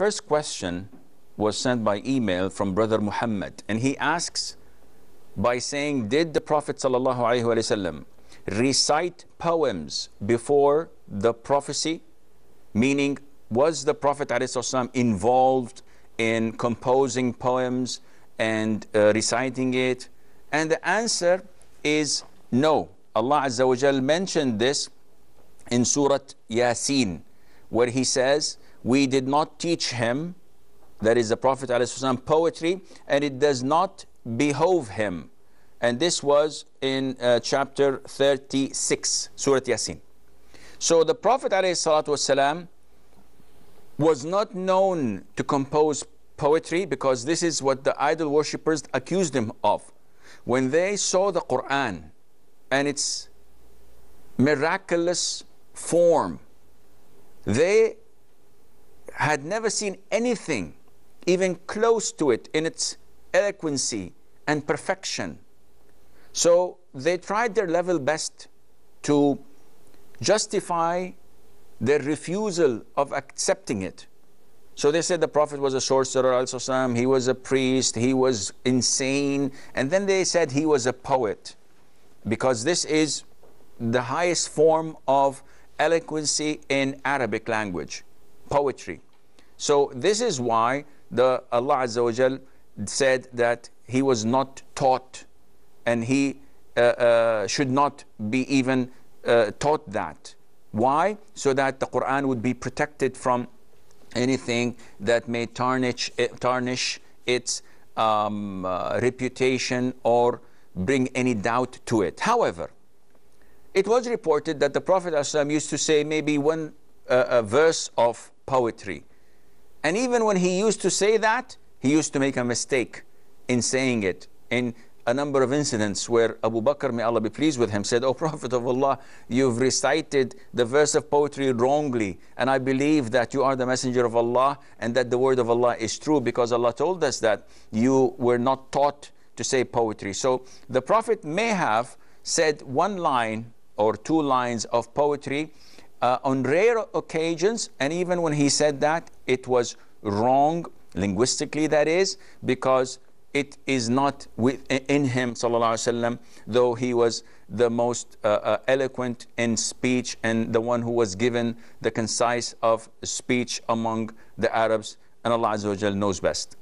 first question was sent by email from Brother Muhammad, and he asks by saying, Did the Prophet ﷺ recite poems before the prophecy? Meaning, was the Prophet ﷺ involved in composing poems and uh, reciting it? And the answer is no. Allah Azza wa mentioned this in Surah Yasin, where He says, We did not teach him, that is the Prophet ﷺ, poetry, and it does not behove him. And this was in uh, chapter 36, Surah Yasin. So the Prophet ﷺ was not known to compose poetry because this is what the idol worshippers accused him of. When they saw the Quran and its miraculous form, they had never seen anything even close to it in its eloquency and perfection. So they tried their level best to justify their refusal of accepting it. So they said the Prophet was a sorcerer, he was a priest, he was insane, and then they said he was a poet, because this is the highest form of eloquency in Arabic language, poetry. So this is why the Allah Azza wa Jal said that he was not taught and he uh, uh, should not be even uh, taught that. Why? So that the Quran would be protected from anything that may tarnish, tarnish its um, uh, reputation or bring any doubt to it. However, it was reported that the Prophet ﷺ used to say maybe one uh, verse of poetry. And even when he used to say that, he used to make a mistake in saying it. In a number of incidents where Abu Bakr, may Allah be pleased with him, said, O oh, Prophet of Allah, you've recited the verse of poetry wrongly, and I believe that you are the messenger of Allah and that the word of Allah is true because Allah told us that you were not taught to say poetry. So the Prophet may have said one line or two lines of poetry uh, on rare occasions, and even when he said that, it was wrong, linguistically that is, because it is not with, in him, وسلم, though he was the most uh, uh, eloquent in speech and the one who was given the concise of speech among the Arabs, and Allah Azza wa knows best.